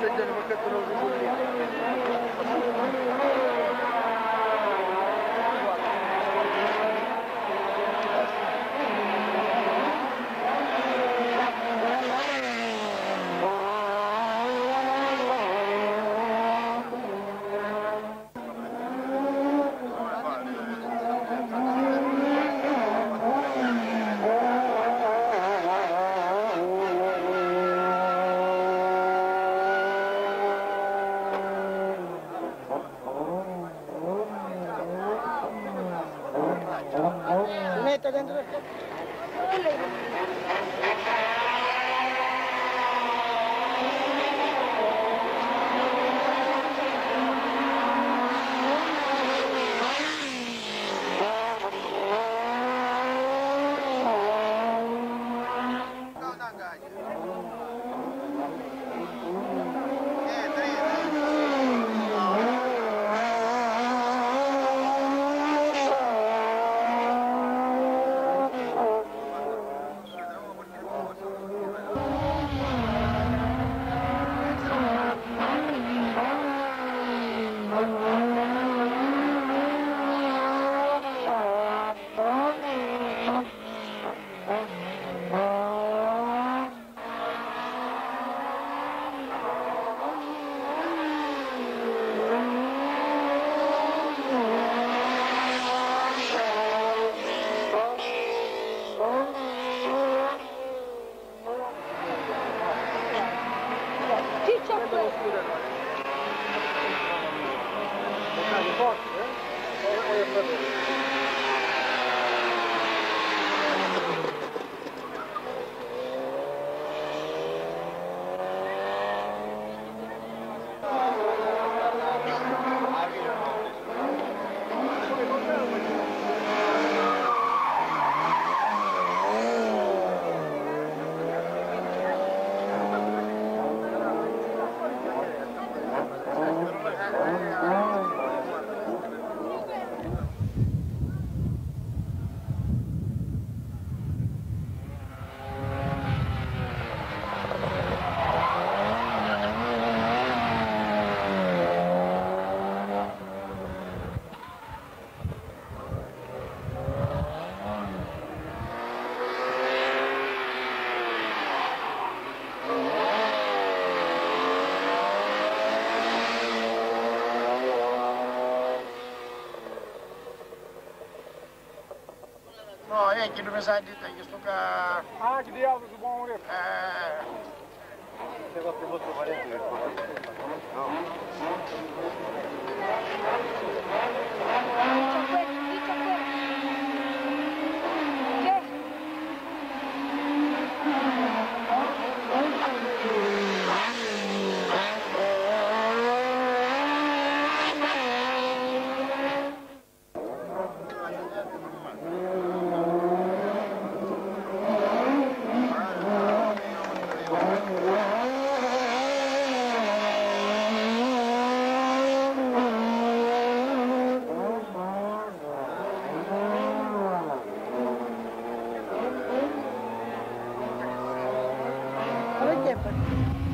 Gracias. Meta dentro del... করে que ne me sain niitä. Ah, que diabo, que bom, Uri. Você vai ter outro valente? Não. tempo.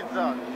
Horizont.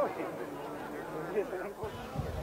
Oh, yeah.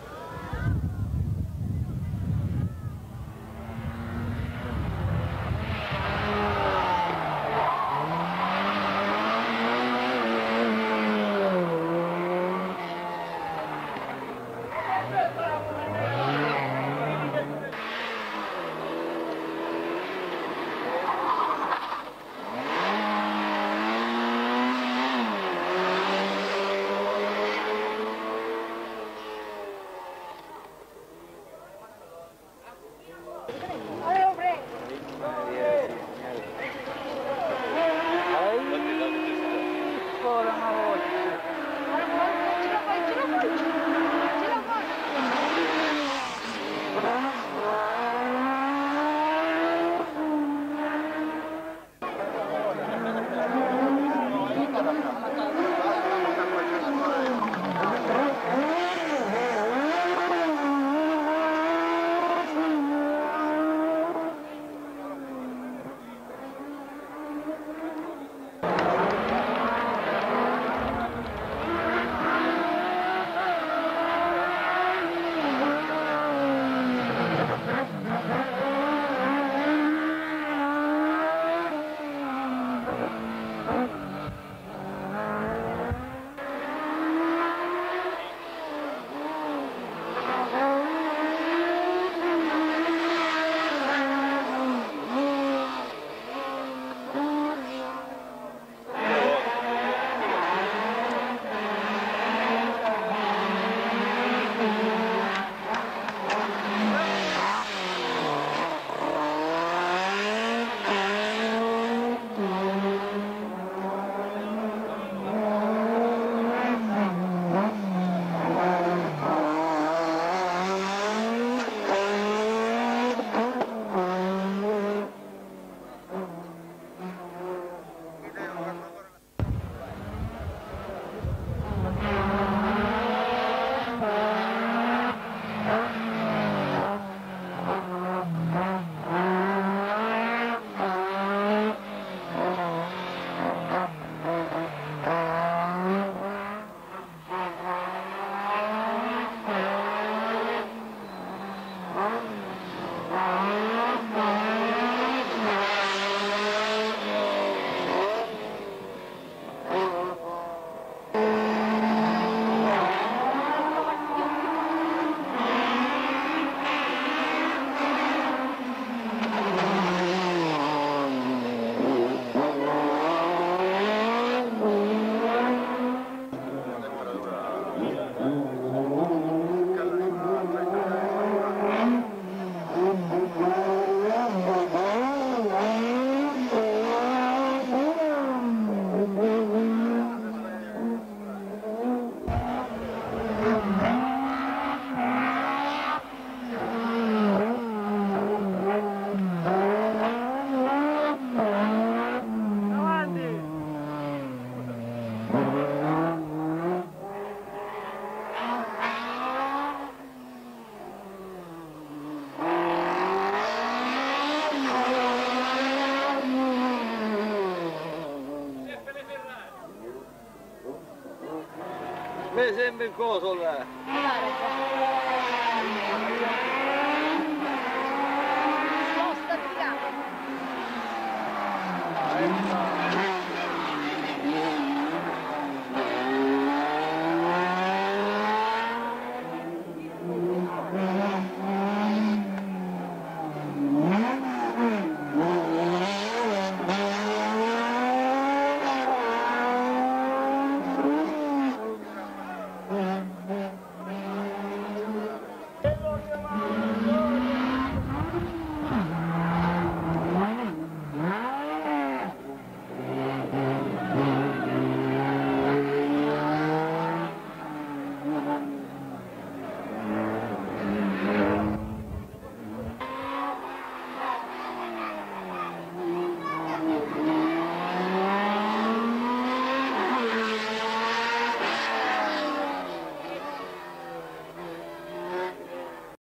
sempre il coso eh. là.